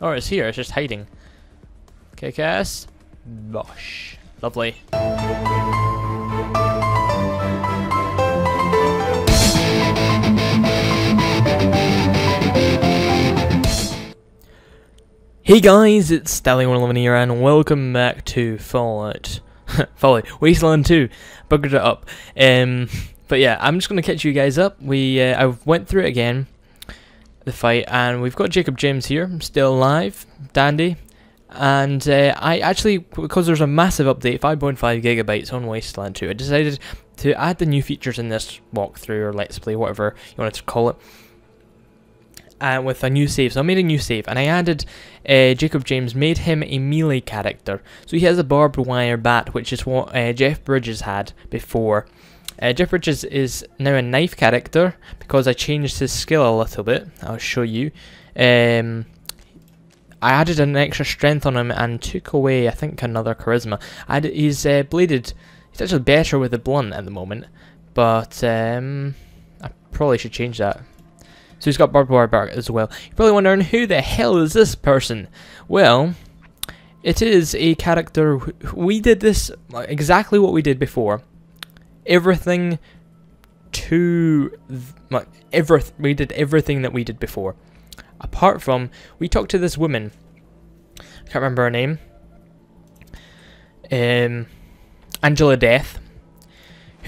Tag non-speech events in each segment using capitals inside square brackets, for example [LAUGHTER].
Oh, it's here. It's just hiding. Kick ass. Bosh. Lovely. Hey guys, it's Stalli111 here and welcome back to Fallout. [LAUGHS] Fallout. Wasteland 2. Buggered it up. Um, but yeah, I'm just going to catch you guys up. We uh, I went through it again, the fight, and we've got Jacob James here, still alive, dandy. And uh, I actually, because there's a massive update, 5.5 gigabytes on Wasteland 2, I decided to add the new features in this walkthrough or let's play, whatever you wanted to call it uh, with a new save. So I made a new save and I added uh, Jacob James, made him a melee character. So he has a barbed wire bat, which is what uh, Jeff Bridges had before. Uh, Jeff Bridges is now a knife character because I changed his skill a little bit. I'll show you. Um, I added an extra strength on him and took away, I think, another charisma. I he's uh, bladed. He's actually better with the blunt at the moment, but um, I probably should change that. So he's got barbed wire back as well. You're probably wondering, who the hell is this person? Well, it is a character. We did this exactly what we did before. Everything to every we did everything that we did before. Apart from we talked to this woman. I can't remember her name. Um, Angela Deth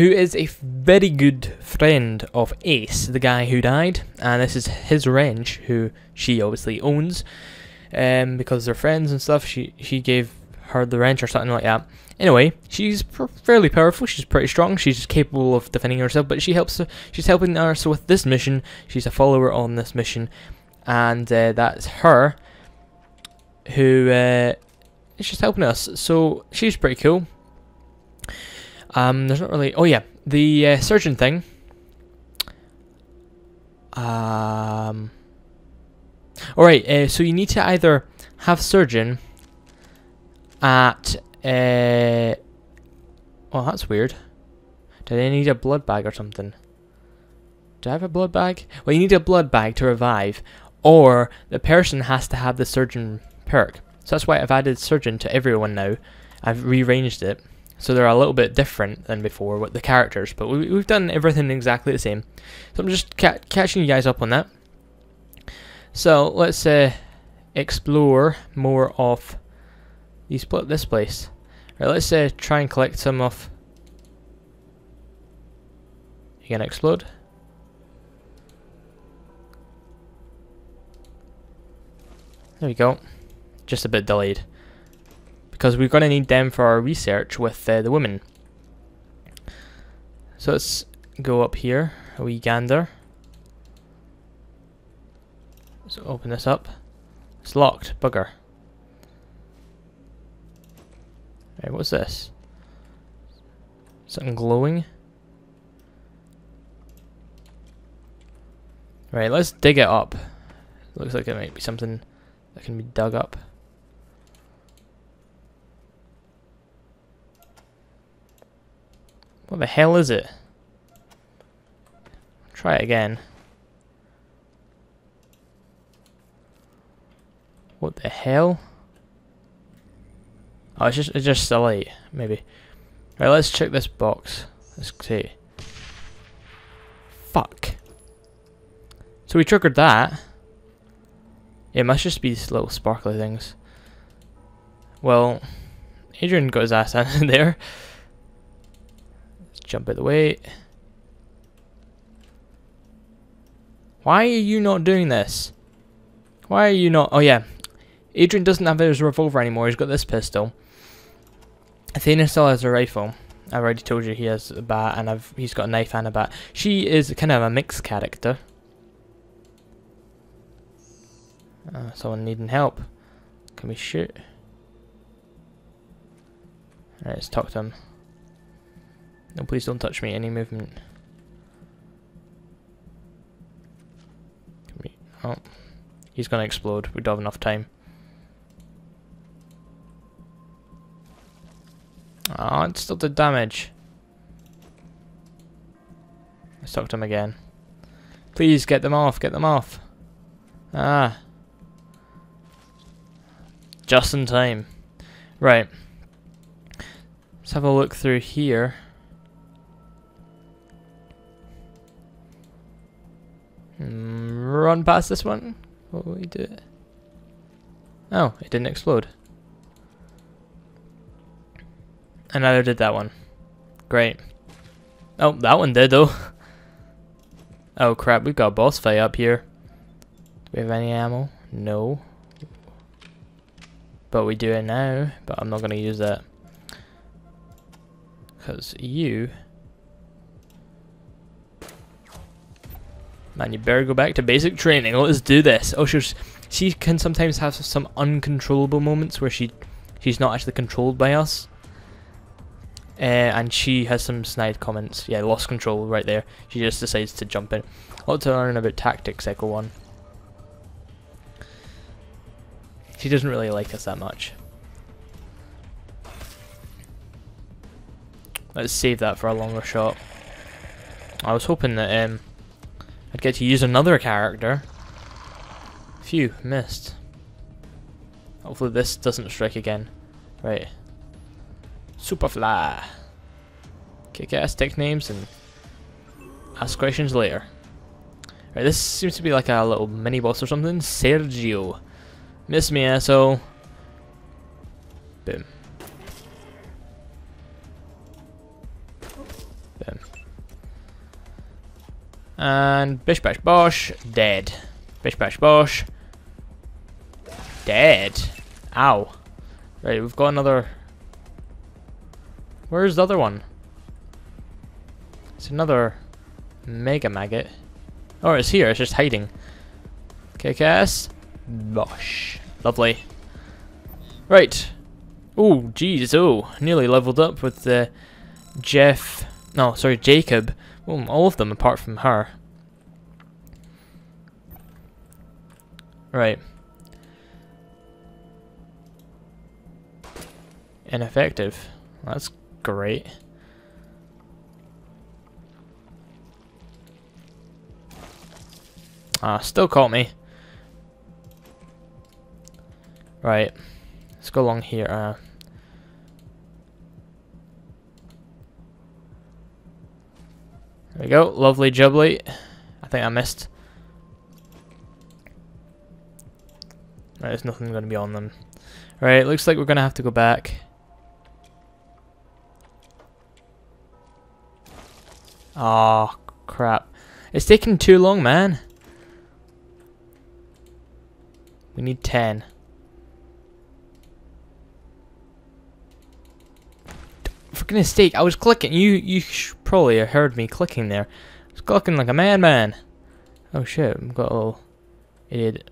who is a very good friend of Ace, the guy who died, and this is his ranch, who she obviously owns, um, because they're friends and stuff. She she gave her the ranch or something like that. Anyway, she's fairly powerful. She's pretty strong. She's capable of defending herself, but she helps. She's helping us with this mission. She's a follower on this mission, and uh, that's her who uh, is just helping us. So she's pretty cool. Um, there's not really. Oh yeah, the uh, surgeon thing. Um. All right. Uh, so you need to either have surgeon at. Uh, oh, that's weird. Did I need a blood bag or something? Do I have a blood bag? Well, you need a blood bag to revive, or the person has to have the surgeon perk. So that's why I've added surgeon to everyone now. I've rearranged it. So they're a little bit different than before with the characters, but we, have done everything exactly the same. So I'm just ca catching you guys up on that. So let's uh, explore more of you split this place. Right, let's uh, try and collect some of. You gonna explode? There we go. Just a bit delayed because we're going to need them for our research with uh, the women. So let's go up here, a wee gander. Let's open this up. It's locked, bugger. Right, what's this? Something glowing? Right, let's dig it up. Looks like it might be something that can be dug up. What the hell is it? Try it again. What the hell? Oh, it's just it's just a light, maybe. Right, let's check this box. Let's see. Fuck. So we triggered that. It must just be these little sparkly things. Well, Adrian got his ass [LAUGHS] in there. Let's Jump out the way. Why are you not doing this? Why are you not... Oh, yeah. Adrian doesn't have his revolver anymore. He's got this pistol. Athena still has a rifle. I already told you he has a bat and I've, he's got a knife and a bat. She is kind of a mixed character. Uh, someone needing help. Can we shoot? Alright, let's talk to him. No, please don't touch me. Any movement. We, oh, he's gonna explode. We don't have enough time. Oh, it still did damage. Talk to him again. Please get them off. Get them off. Ah. Just in time. Right. Let's have a look through here. Mm, run past this one. What will we do? Oh, it didn't explode. And neither did that one. Great. Oh, that one did though. [LAUGHS] oh crap, we've got boss fight up here. Do we have any ammo? No. But we do it now, but I'm not going to use that. Because you... Man, you better go back to basic training. Let's do this. Oh, she's, she can sometimes have some uncontrollable moments where she she's not actually controlled by us. Uh, and she has some snide comments. Yeah, lost control right there. She just decides to jump in. I want to learn about tactics, Echo 1. She doesn't really like us that much. Let's save that for a longer shot. I was hoping that um, I'd get to use another character. Phew, missed. Hopefully this doesn't strike again. Right. Superfly. Kick ass tech names and ask questions later. Right, this seems to be like a little mini boss or something. Sergio. Miss me, asshole. Boom. Boom. And bish bash bosh, dead. Bish bash bosh, dead. Ow. Right, we've got another... Where's the other one? It's another Mega Maggot. Oh, it's here, it's just hiding. KKS. Bosh. Lovely. Right. Oh, jeez. Oh, nearly leveled up with uh, Jeff. No, sorry, Jacob. All of them apart from her. Right. Ineffective. That's great. Ah, still caught me. Right. Let's go along here. Uh, there we go. Lovely jubbly. I think I missed. Right, there's nothing going to be on them. Right, looks like we're going to have to go back. Oh, crap. It's taking too long, man. We need 10. For goodness sake, I was clicking. You you probably heard me clicking there. I was clicking like a madman. Oh shit, I've got a little idiot.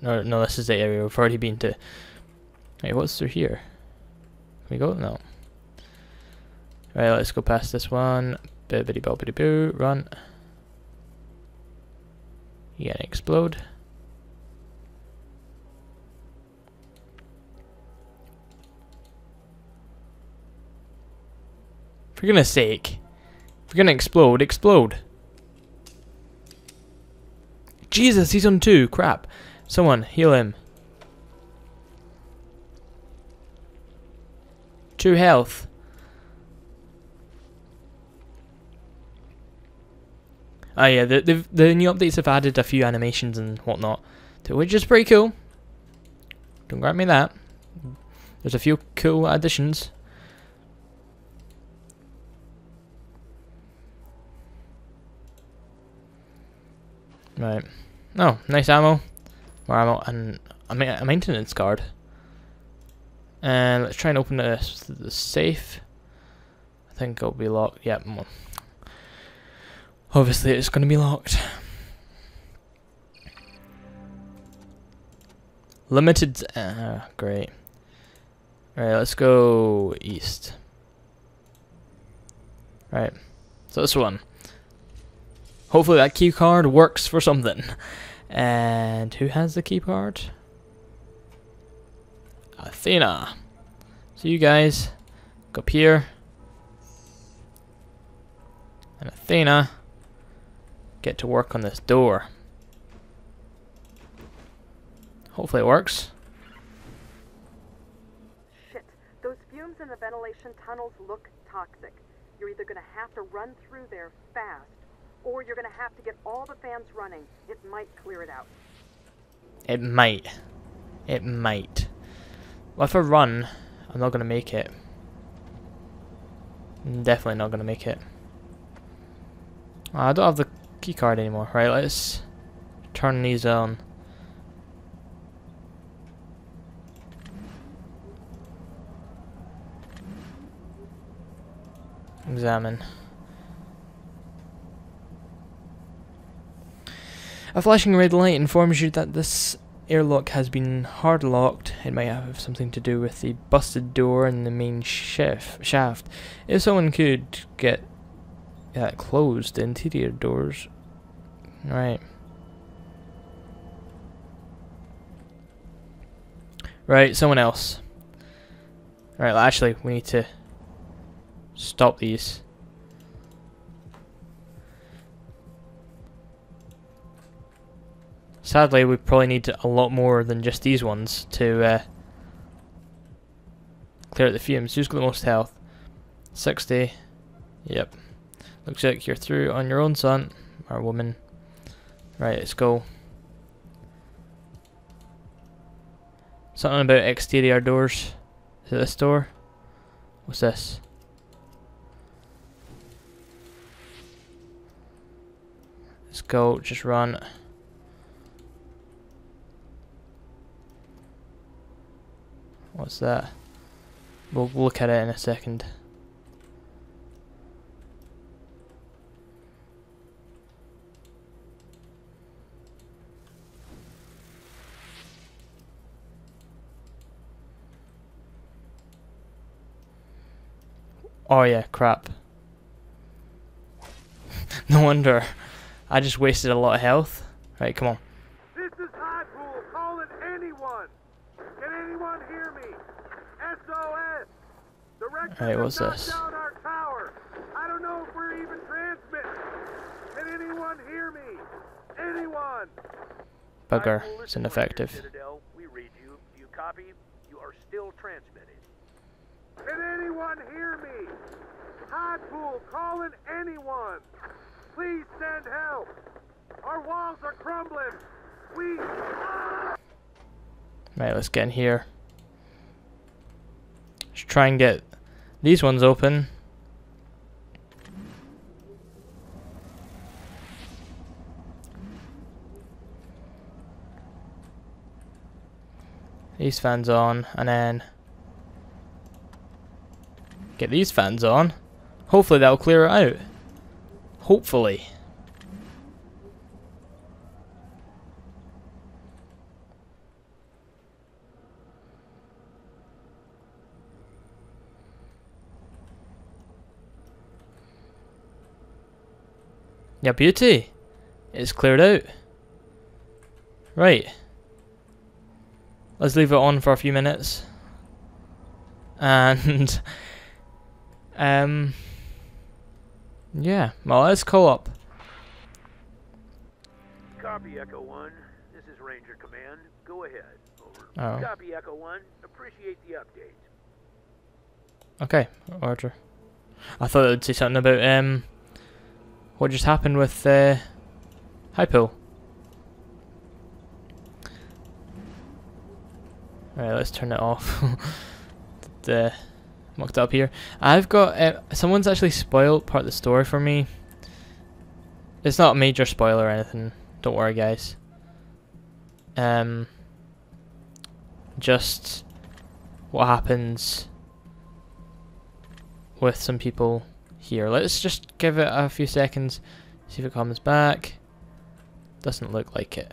No, no, this is the area we've already been to. Wait, what's through here? Can we go? No. Right, let's go past this one. Bibbidi bobbidi boo, run. You gonna explode? For goodness sake. If you're gonna explode, explode. Jesus, he's on two. Crap. Someone, heal him. Two health. Oh yeah, the, the, the new updates have added a few animations and whatnot, which is pretty cool. Don't grant me that. There's a few cool additions. Right. Oh, nice ammo. More ammo and a, maintenance card. And let's try and open this, the safe. I think it'll be locked. Yep. Yeah, obviously, it's going to be locked. Limited. Uh, great. Alright, let's go east. Right. So this one. Hopefully that key card works for something. And who has the key card? Athena. So you guys go up here. And Athena get to work on this door. Hopefully it works. Shit. Those fumes in the ventilation tunnels look toxic. You're either going to have to run through there fast, or you're going to have to get all the fans running. It might clear it out. It might. It might. Well, if I run, I'm not going to make it. I'm definitely not going to make it. I don't have the keycard anymore. Right, let's turn these on. Examine. A flashing red light informs you that this airlock has been hard locked. It might have something to do with the busted door in the main shaft. If someone could get that closed, the interior doors. Right. Right, someone else. Right, actually, we need to stop these. Sadly, we probably need a lot more than just these ones to uh, clear out the fumes. Who's got the most health? 60. Yep. Looks like you're through on your own, son. Or woman. Right, let's go. Something about exterior doors. Is it this door? What's this? Let's go, just run. What's that? We'll look at it in a second. Oh yeah, crap. [LAUGHS] no wonder. I just wasted a lot of health. Right, come on. This is calling anyone. Can anyone hear me? SOS. The Rector Alright, what's this? down our tower. I don't know if we're even transmitting. Can anyone hear me? Anyone? Bugger. It's ineffective. Citadel. We read you. Do you copy? You are still transmitting. Can anyone hear me? High Pool calling anyone. Please send help. Our walls are crumbling. We. Right, let's get in here. Let's try and get these ones open. These fans on, and then get these fans on. Hopefully that'll clear it out. Hopefully. Yeah, beauty. It's cleared out. Right. Let's leave it on for a few minutes. And [LAUGHS] um yeah, well let's call up. Copy, Echo One. This is Ranger Command. Go ahead. Over. Oh. Copy, Echo One. Appreciate the update. Okay, Roger. I thought it would say something about um what just happened with uh Highpool. Alright, let's turn it off. [LAUGHS] the mucked up here. I've got uh, someone's actually spoiled part of the story for me. It's not a major spoiler or anything. Don't worry, guys. Um, just what happens with some people here. Let's just give it a few seconds, see if it comes back. Doesn't look like it.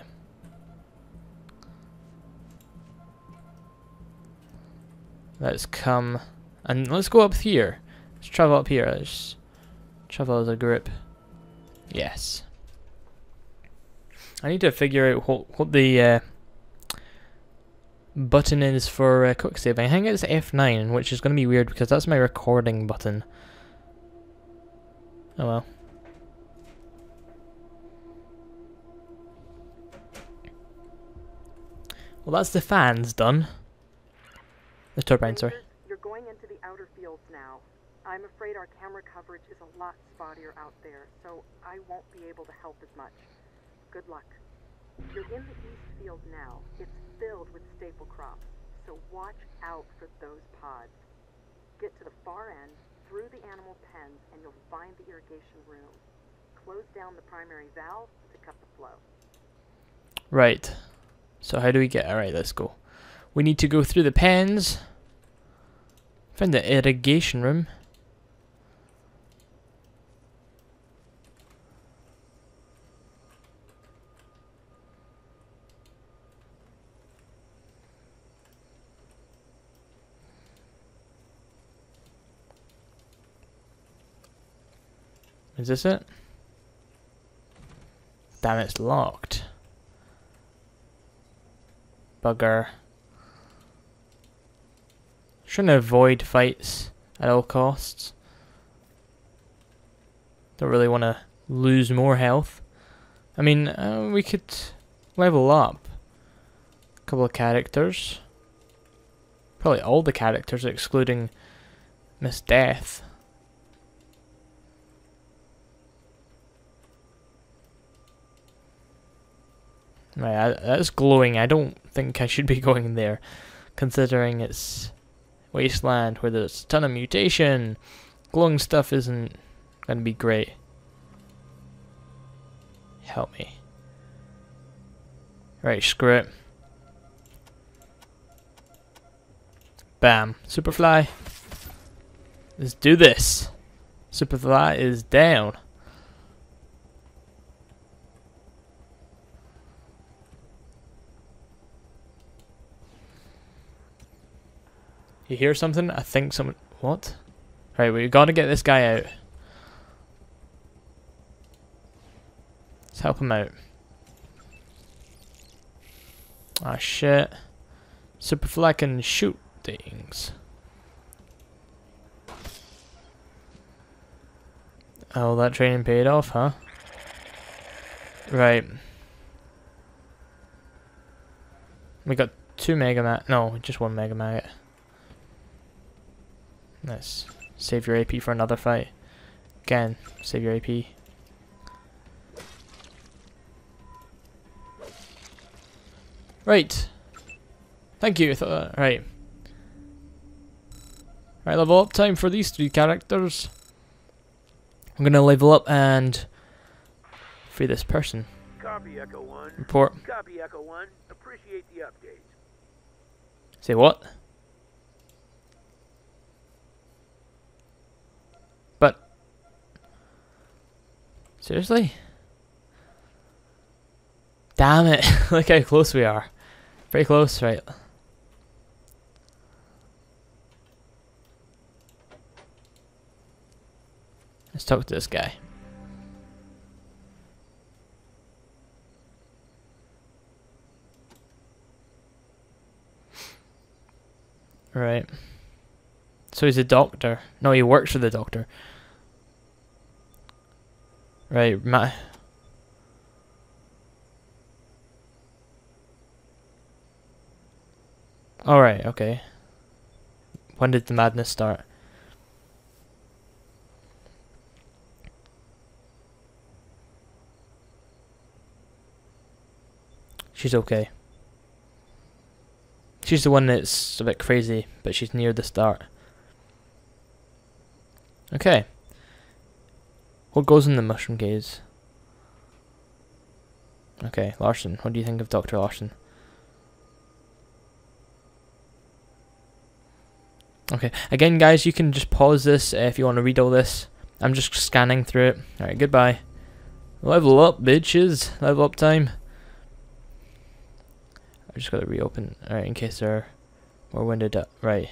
Let's come and let's go up here. Let's travel up here. Let's travel as a group. Yes. I need to figure out what what the uh, button is for uh, quick saving. I think it's F9, which is going to be weird because that's my recording button. Oh well. Well, that's the fans done. The turbine, sorry. Rangers, You're We're going into the outer fields now. I'm afraid our camera coverage is a lot spottier out there, so I won't be able to help as much. Good luck. You're in the east field now. It's filled with staple crops, so watch out for those pods. Get to the far end, through the animal pens, and you'll find the irrigation room. Close down the primary valve to cut the flow. Right. So how do we get... Alright, let's go. We need to go through the pens. Find the irrigation room. Is this it? Damn, it's locked. Bugger. Trying to avoid fights at all costs. Don't really want to lose more health. I mean, uh, we could level up a couple of characters. Probably all the characters excluding Miss Deth. Right, that's glowing. I don't think I should be [LAUGHS] going there, considering it's wasteland where there's a ton of mutation. Glowing stuff isn't gonna be great. Help me. Right, screw it. Bam. Superfly. Let's do this. Superfly is down. You hear something? I think someone... What? Right, we gotta get this guy out. Let's help him out. Ah, shit. Superfly can shoot things. Oh, that training paid off, huh? Right. We got two Mega Mag. No, just one Mega Maggot. Nice. Save your AP for another fight. Again, save your AP. Right. Thank you. Uh, right. Right, level up time for these three characters. I'm gonna level up and free this person. Copy Echo 1. Report. Copy Echo 1. Appreciate the update. Say what? Seriously? Damn it! [LAUGHS] Look how close we are. Pretty close, right? Let's talk to this guy. Right. So he's a doctor. No, he works for the doctor. Right, Matt. Alright, okay. When did the madness start? She's okay. She's the one that's a bit crazy, but she's near the start. Okay. What goes in the mushroom caves? Okay, Larson. What do you think of Dr. Larson? Okay, again, guys, you can just pause this if you want to read all this. I'm just scanning through it. Alright, goodbye. Level up, bitches. Level up time. I just gotta reopen. Alright, in case there are more winded up. Right.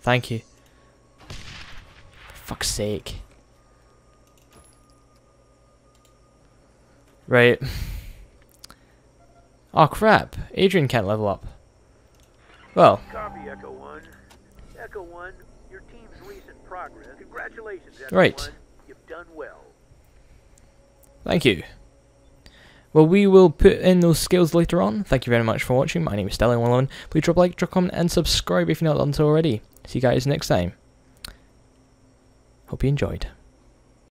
Thank you. For fuck's sake. Right. Oh crap. Adrian can't level up. Well. Copy Echo 1. Echo 1, your team's recent progress. Congratulations, Echo Right. 1. You've done well. Thank you. well, we will put in those skills later on. Thank you very much for watching. My name is Stalli111. Please drop a like, drop a comment, and subscribe if you're not done so already. See you guys next time. Hope you enjoyed.